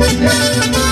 Thank you.